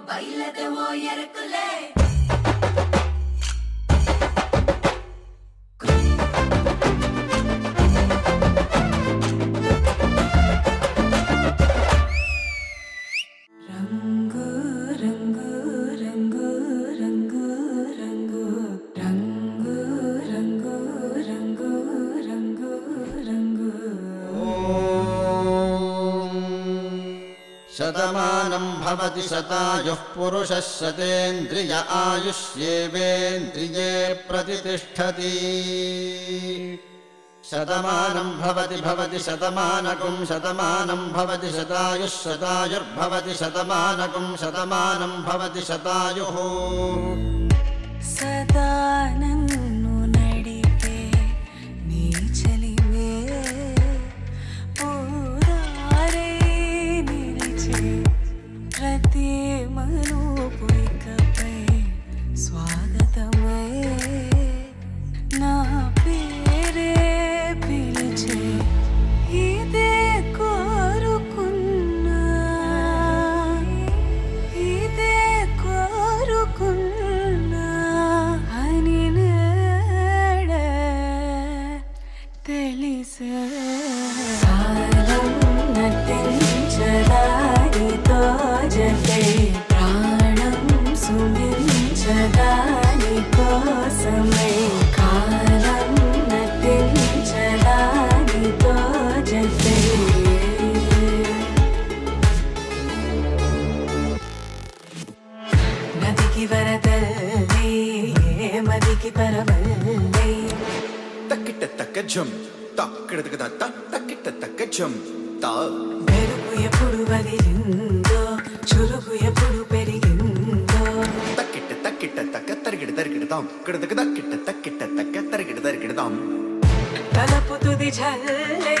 bailate voy a recular. शतमानम् भवति शतायुः पुरुषः शतेन्द्रिय आयुष्येवेन्द्रिये प्रतिष्ठति शतमानम् भवति भवति शतमानकुम् शतमानम् भवति शतायुः शतायुर्भवति शतमानकुम् शतमानम् भवति शतायुः सदानन्द ஆக்கி தரவல்லே தக்கிட்ட தக்க ஜம் தக்கிடத்துக்கு தத்தா தக்கிட்ட தக்க ஜம் தா మెరుగు ఎప్పుడు చురుగు ఎప్పుడు పెరిగిందో తక్కిట్ట తక్కిట్ట తక్క తరిగిడి తరిగిడదాం కిడదకు తక్కిట్ట తక్కిట్ట తక్క తరిగిడి తరిగిడదాం తలపు తుది జల్లై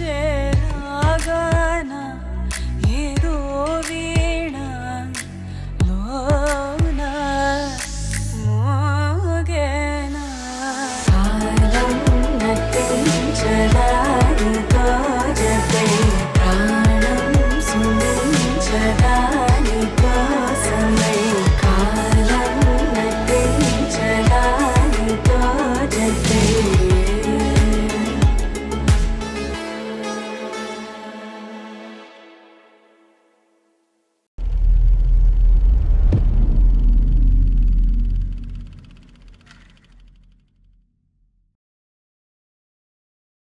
Yeah.